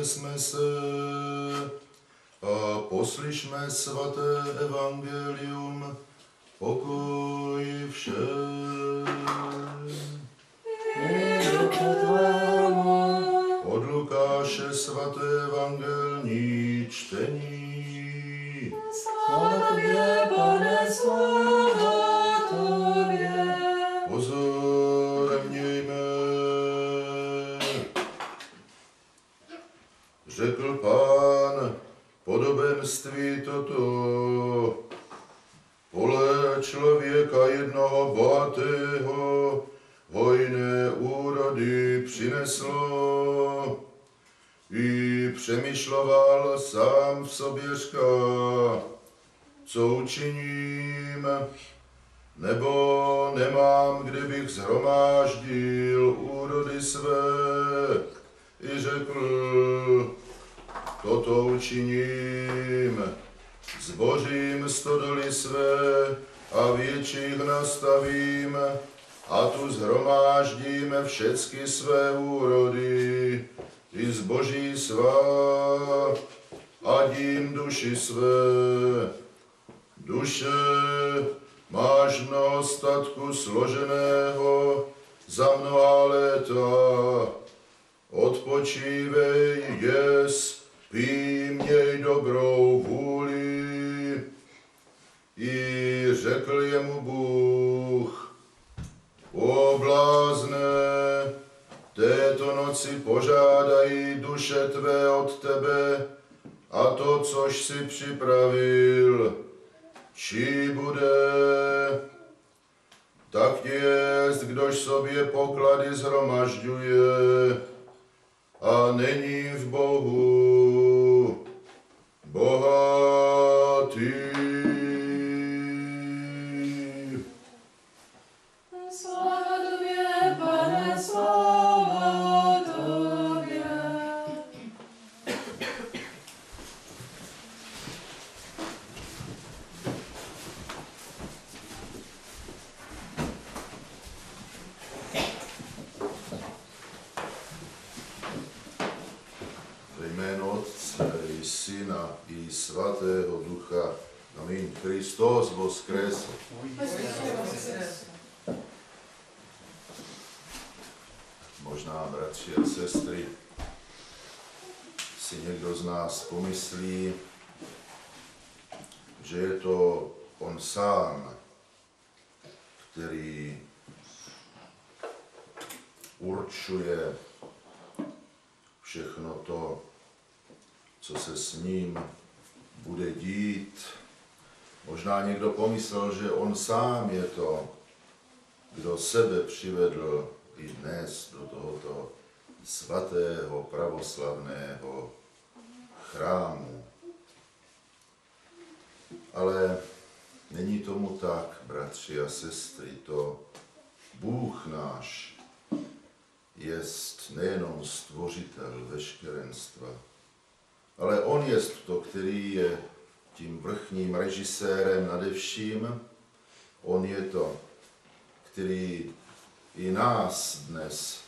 povznesme se a poslyšme svaté evangelium, pokoj všem. Od Lukáše svaté evangelní čtení. Tobě, Pane, sláva podobenství toto. Pole člověka jednoho bohatého hojné úrody přineslo. I přemýšloval sám v sobě říká, co učiním, nebo nemám, kde bych zhromáždil úrody své. I řekl, toto učiním, zbořím stodoly své a větších nastavím a tu zhromáždíme všecky své úrody i zboží svá a dím duši své. Duše, máš mnoho statku složeného za mnoha léta. Odpočívej, jes, pí, měj dobrou vůli. I řekl jemu Bůh, o blázne, této noci požádají duše tvé od tebe a to, což si připravil, či bude. Tak jest, kdož sobě poklady zhromažďuje a není v Bohu Boho i Svatého Ducha. Amin. Kristus voskresl. Možná, bratři a sestry, si někdo z nás pomyslí, že je to on sám, který určuje všechno to, co se s ním bude dít. Možná někdo pomyslel, že on sám je to, kdo sebe přivedl i dnes do tohoto svatého pravoslavného chrámu. Ale není tomu tak, bratři a sestry, to Bůh náš jest nejenom stvořitel veškerenstva, ale on jest to, který je tím vrchním režisérem nade vším. On je to, který i nás dnes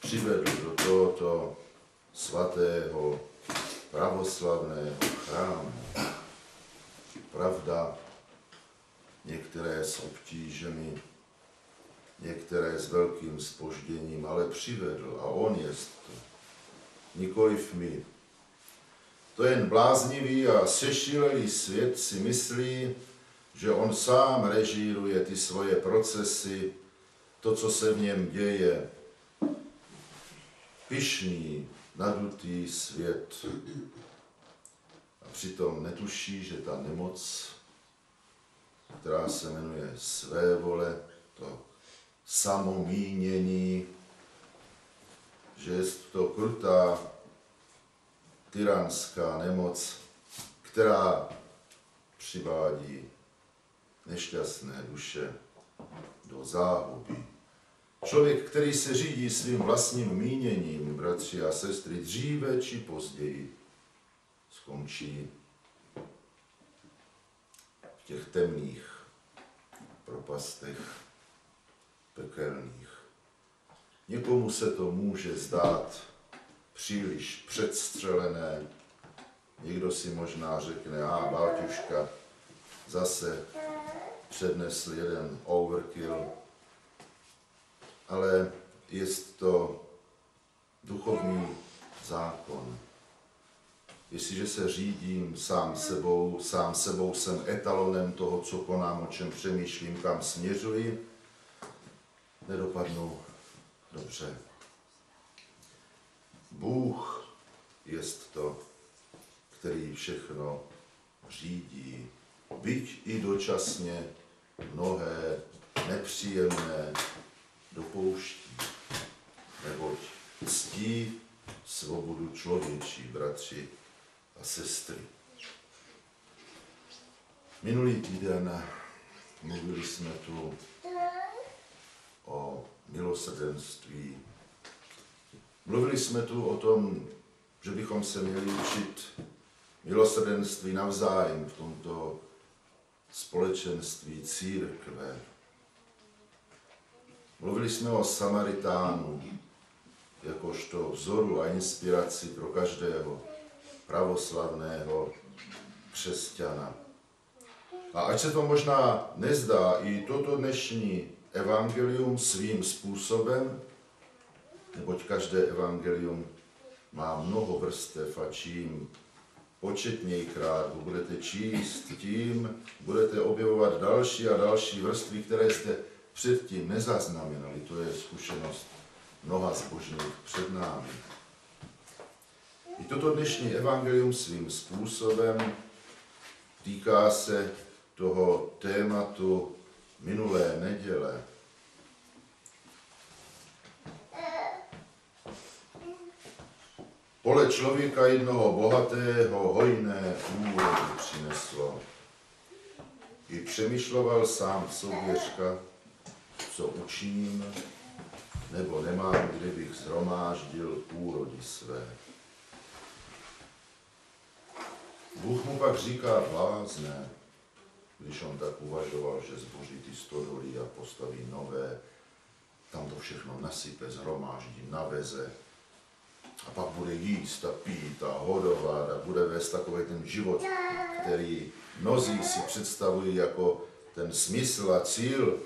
přivedl do tohoto svatého pravoslavného chrámu. Pravda, některé s obtížemi, některé s velkým spožděním, ale přivedl a on jest to. Nikoliv my. To jen bláznivý a sešílelý svět si myslí, že on sám režíruje ty svoje procesy, to, co se v něm děje. Pyšný, nadutý svět. A přitom netuší, že ta nemoc, která se jmenuje své vole, to samomínění, že je to krutá tyranská nemoc, která přivádí nešťastné duše do záhuby. Člověk, který se řídí svým vlastním míněním, bratři a sestry, dříve či později skončí v těch temných propastech pekelných. Někomu se to může zdát příliš předstřelené, někdo si možná řekne, a Báťuška zase přednesl jeden overkill, ale je to duchovní zákon. Jestliže se řídím sám sebou, sám sebou jsem etalonem toho, co konám, o čem přemýšlím, kam směřuji, nedopadnu dobře. Bůh je to, který všechno řídí, byť i dočasně mnohé nepříjemné dopouští, neboť ctí svobodu člověčí, bratři a sestry. Minulý týden mluvili jsme tu o milosrdenství. Mluvili jsme tu o tom, že bychom se měli učit milosrdenství navzájem v tomto společenství církve. Mluvili jsme o Samaritánu, jakožto vzoru a inspiraci pro každého pravoslavného křesťana. A ať se to možná nezdá, i toto dnešní evangelium svým způsobem, neboť každé evangelium má mnoho vrstev a čím početnějkrát ho budete číst, tím budete objevovat další a další vrstvy, které jste předtím nezaznamenali. To je zkušenost mnoha zbožných před námi. I toto dnešní evangelium svým způsobem týká se toho tématu minulé neděle. Pole člověka jednoho bohatého hojné úrody přineslo. I přemýšloval sám v sobě řka, co učiním, nebo nemám, kde bych zhromáždil úrody své. Bůh mu pak říká blázne, když on tak uvažoval, že zboří ty stodoly a postaví nové, tam to všechno nasype, zhromáždí, naveze a pak bude jíst a pít a hodovat a bude vést takový ten život, který mnozí si představují jako ten smysl a cíl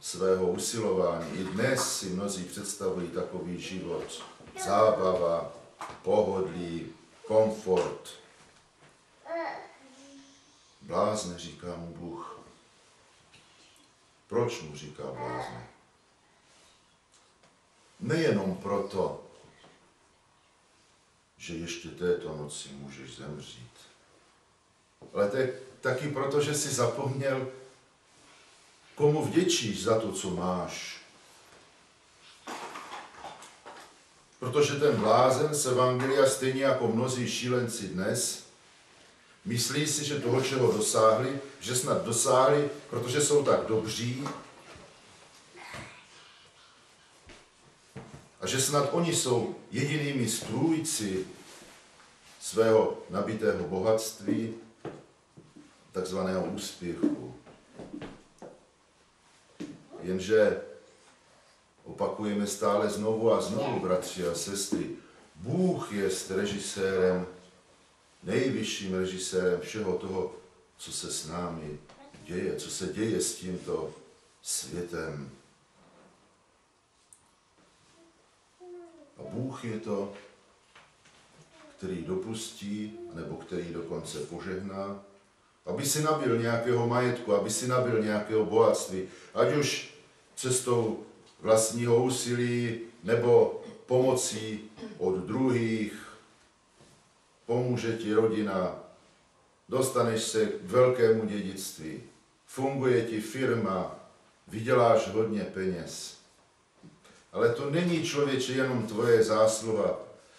svého usilování. I dnes si mnozí představují takový život. Zábava, pohodlí, komfort. Blázne, říká mu Bůh. Proč mu říká blázne? Nejenom proto, že ještě této noci můžeš zemřít, ale to je taky proto, že jsi zapomněl, Komu vděčíš za to, co máš? Protože ten blázen z Evangelia, stejně jako mnozí šílenci dnes, myslí si, že toho, čeho dosáhli, že snad dosáhli, protože jsou tak dobří, a že snad oni jsou jedinými strůjci svého nabitého bohatství, takzvaného úspěchu. Jenže opakujeme stále znovu a znovu, bratři a sestry, Bůh je režisérem, nejvyšším režisérem všeho toho, co se s námi děje, co se děje s tímto světem. A Bůh je to, který dopustí, nebo který dokonce požehná, aby si nabil nějakého majetku, aby si nabil nějakého bohatství, ať už cestou vlastního úsilí nebo pomocí od druhých. Pomůže ti rodina, dostaneš se k velkému dědictví, funguje ti firma, vyděláš hodně peněz. Ale to není člověče jenom tvoje zásluha.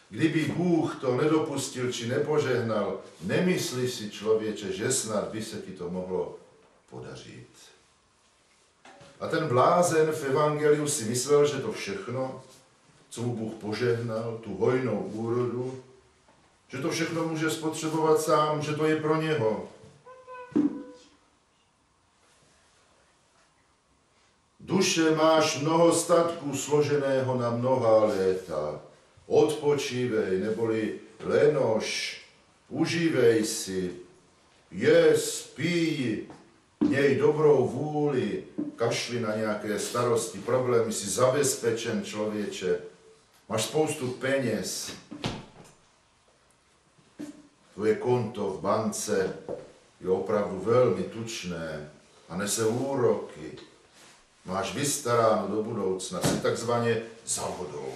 Kdyby Bůh to nedopustil či nepožehnal, nemyslí si člověče, že snad by se ti to mohlo podařit. A ten blázen v Evangeliu si myslel, že to všechno, co mu Bůh požehnal, tu hojnou úrodu, Že to všechno může spotřebovat sám, že to je pro něho. Duše máš mnoho statků složeného na mnoha léta. Odpočívej, neboli lenoš, užívej si, jes, pij, měj dobrou vůli, kašli na nějaké starosti, problémy, jsi zabezpečen člověče, máš spoustu peněz, tvoje konto v bance je opravdu velmi tučné a nese úroky, máš vystaráno do budoucna, jsi takzvaně za vodou.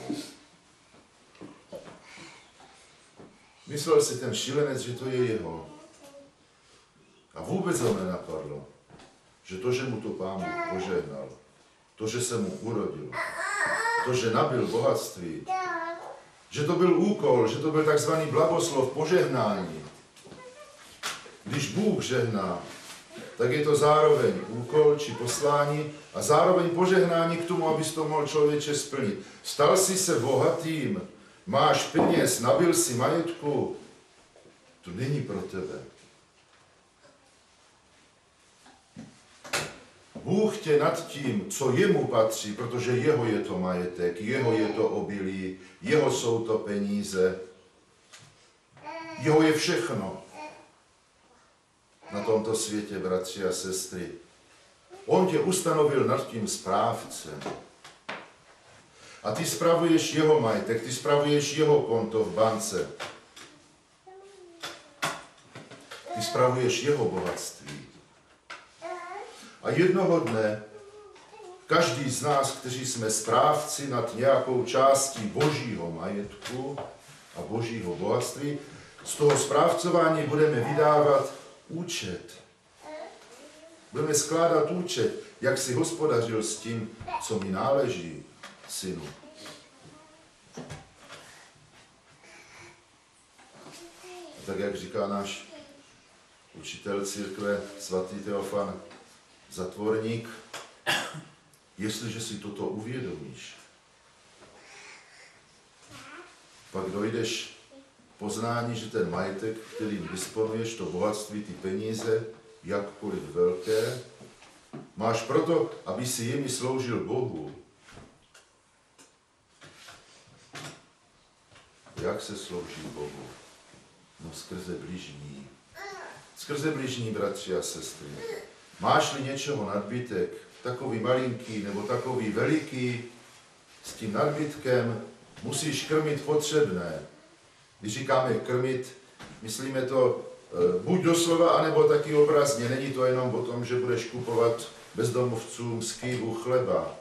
Myslel si ten šílenec, že to je jeho. A vůbec ho nenapadlo, že to, že mu to pán Bůh požehnal, to, že se mu urodil, to, že nabil bohatství, že to byl úkol, že to byl takzvaný blahoslov požehnání. Když Bůh žehná, tak je to zároveň úkol či poslání a zároveň požehnání k tomu, abys to mohl člověče splnit. Stal jsi se bohatým, máš peněz, nabil si majetku, to není pro tebe. Bůh tě nad tím, co jemu patří, protože jeho je to majetek, jeho je to obilí, jeho jsou to peníze, jeho je všechno na tomto světě, bratři a sestry. On tě ustanovil nad tím správcem. A ty spravuješ jeho majetek, ty spravuješ jeho konto v bance. Ty spravuješ jeho bohatství. A jednoho dne každý z nás, kteří jsme správci nad nějakou částí božího majetku a božího bohatství, z toho správcování budeme vydávat účet. Budeme skládat účet, jak si hospodařil s tím, co mi náleží, synu. A tak jak říká náš učitel církve, svatý Teofan, zatvorník, jestliže si toto uvědomíš, pak dojdeš poznání, že ten majetek, kterým disponuješ, to bohatství, ty peníze, jakkoliv velké, máš proto, aby si jimi sloužil Bohu. Jak se slouží Bohu? No skrze bližní. Skrze bližní, bratři a sestry. Máš-li něčeho nadbytek, takový malinký nebo takový veliký, s tím nadbytkem musíš krmit potřebné. Když říkáme krmit, myslíme to e, buď doslova, anebo taky obrazně. Není to jenom o tom, že budeš kupovat bezdomovcům z kývu chleba,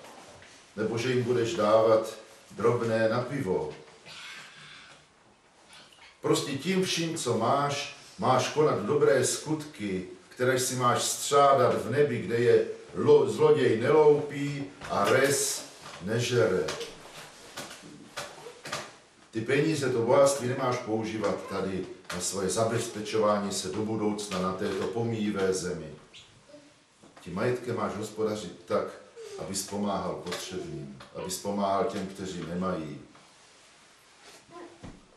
nebo že jim budeš dávat drobné na pivo. Prostě tím vším, co máš, máš konat dobré skutky, které si máš střádat v nebi, kde je lo, zloděj neloupí a res nežere. Ty peníze, to bohatství nemáš používat tady na svoje zabezpečování se do budoucna na této pomíjivé zemi. Tím majetkem máš hospodařit tak, abys pomáhal potřebným, abys pomáhal těm, kteří nemají.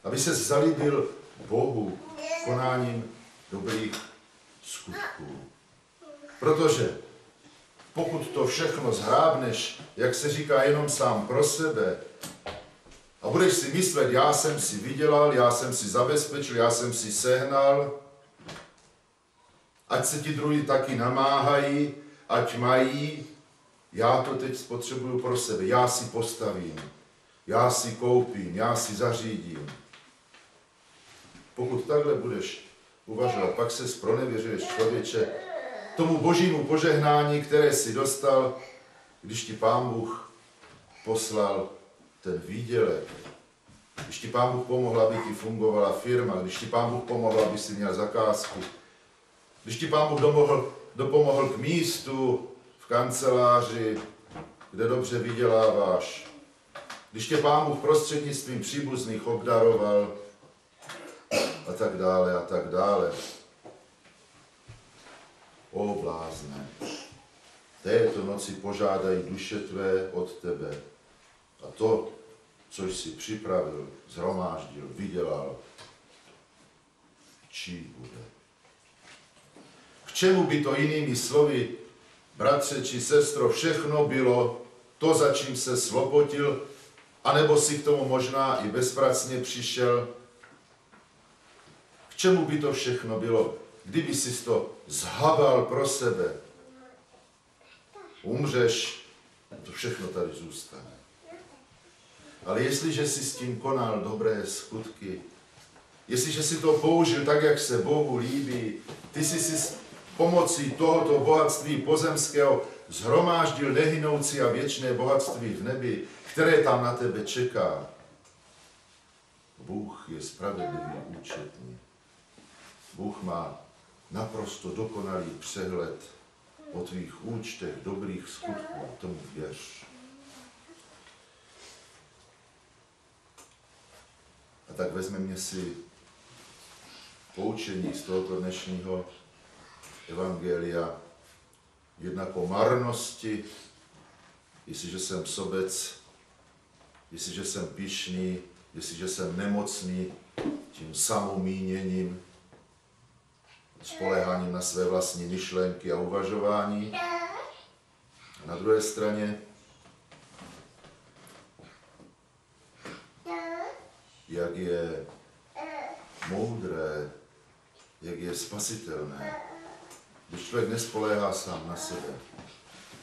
Aby se zalíbil Bohu konáním dobrých skutků. Protože pokud to všechno zhrábneš, jak se říká, jenom sám pro sebe, a budeš si myslet, já jsem si vydělal, já jsem si zabezpečil, já jsem si sehnal, ať se ti druhý taky namáhají, ať mají, já to teď spotřebuju pro sebe, já si postavím, já si koupím, já si zařídím. Pokud takhle budeš uvažovat, pak se spronevěřuješ člověče tomu božímu požehnání, které si dostal, když ti pán Bůh poslal ten výdělek, když ti pán Bůh pomohl, aby ti fungovala firma, když ti pán Bůh pomohl, aby si měl zakázku, když ti pán Bůh domohl, dopomohl k místu v kanceláři, kde dobře vyděláváš, když tě pán Bůh prostřednictvím příbuzných obdaroval a tak dále a tak dále. O blázne, této noci požádají duše tvé od tebe, a to, což si připravil, zhromáždil, vydělal, čí bude. K čemu by to jinými slovy, bratře či sestro, všechno bylo to, za čím se slopotil, anebo si k tomu možná i bezpracně přišel? K čemu by to všechno bylo, kdyby si to zhabal pro sebe? Umřeš, to všechno tady zůstane. Ale jestliže si s tím konal dobré skutky, jestliže si to použil tak, jak se Bohu líbí, ty jsi si s pomocí tohoto bohatství pozemského zhromáždil nehynoucí a věčné bohatství v nebi, které tam na tebe čeká. Bůh je spravedlivý účetní. Bůh má naprosto dokonalý přehled o tvých účtech dobrých skutků. Tomu věř. A tak vezmeme si poučení z tohoto dnešního evangelia jednak o marnosti, jestliže jsem sobec, jestliže jsem pišný, jestliže jsem nemocný, tím samomíněním, spoleháním na své vlastní myšlenky a uvažování. A na druhé straně, jak je moudré, jak je spasitelné, když člověk nespoléhá sám na sebe,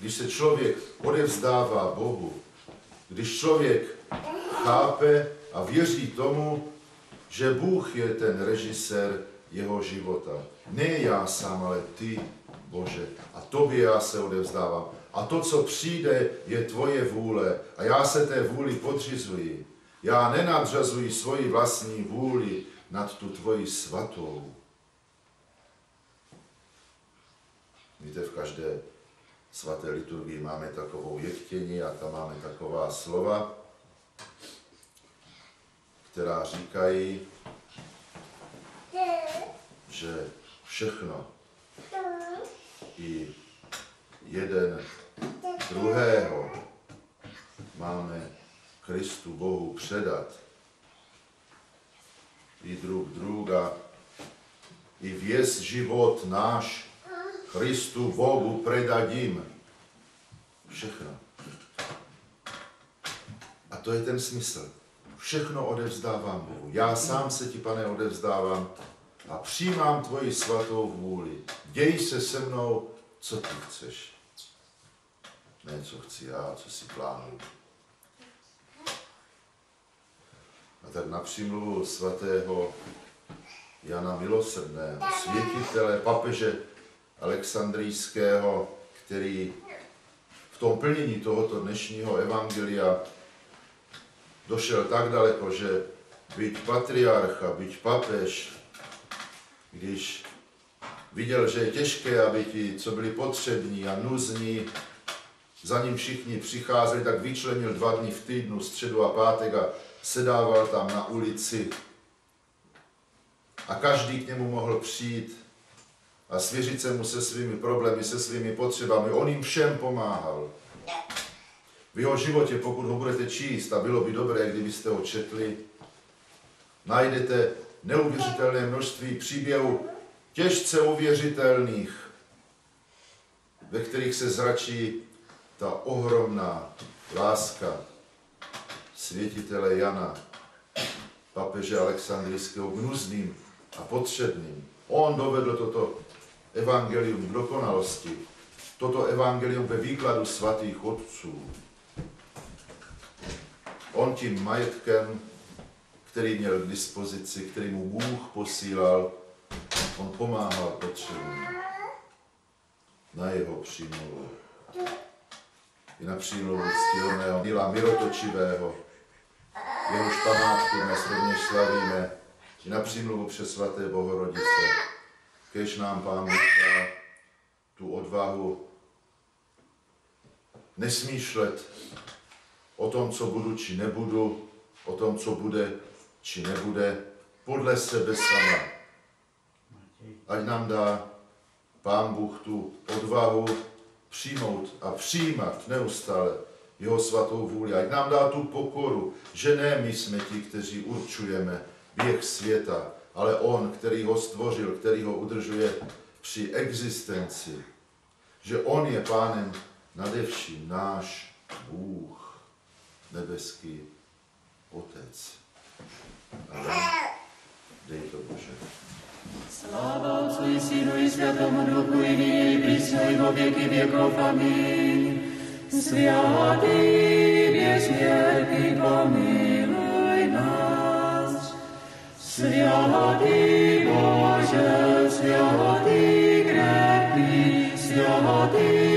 když se člověk odevzdává Bohu, když člověk chápe a věří tomu, že Bůh je ten režisér jeho života. Ne já sám, ale ty, Bože. A tobě já se odevzdávám. A to, co přijde, je tvoje vůle. A já se té vůli podřizuji. Já nenadřazuji svoji vlastní vůli nad tu tvoji svatou. Víte, v každé svaté liturgii máme takovou jektění a tam máme taková slova, která říkají, že všechno i jeden druhého máme Kristu Bohu předat. I druh druga, i věc život náš Kristu Bohu predadím. Všechno. A to je ten smysl. Všechno odevzdávám Bohu. Já sám se ti, pane, odevzdávám a přijímám tvoji svatou vůli. Děj se se mnou, co ty chceš. Ne, co chci já, co si plánuju. A tak na přímluvu svatého Jana Milosrdného, světitele, papeže Alexandrijského, který v tom plnění tohoto dnešního evangelia došel tak daleko, že byť patriarcha, byť papež, když viděl, že je těžké, aby ti, co byli potřební a nuzní, za ním všichni přicházeli, tak vyčlenil dva dny v týdnu, středu a pátek a sedával tam na ulici. A každý k němu mohl přijít a svěřit se mu se svými problémy, se svými potřebami. On jim všem pomáhal. V jeho životě, pokud ho budete číst, a bylo by dobré, kdybyste ho četli, najdete neuvěřitelné množství příběhů těžce uvěřitelných, ve kterých se zračí ta ohromná láska světitele Jana, papeže Alexandrijského gnusným a potřebným. On dovedl toto evangelium k dokonalosti, toto evangelium ve výkladu svatých otců. On tím majetkem, který měl k dispozici, který mu Bůh posílal, on pomáhal potřebným na jeho přímluvu. I na přímluvu ctihodného Mila Mirotočivého, jehož památku dnes rovněž slavíme, na přímluvu přes svaté Bohorodice. Kež nám Pán dá tu odvahu nesmýšlet o tom, co budu či nebudu, o tom, co bude či nebude, podle sebe sama. Ať nám dá Pán Bůh tu odvahu přijmout a přijímat neustále jeho svatou vůli. Ať nám dá tu pokoru, že ne my jsme ti, kteří určujeme běh světa, ale on, který ho stvořil, který ho udržuje při existenci, že on je pánem nade vším, náš Bůh, nebeský Otec. Amen. Dej to Bože. Sláva Otcu i Synu i Světomu Duchu i nyní i přísně i věky věkov. Amen. Святий без смерти помилуй нас. Святий Боже, святий крепкий, святий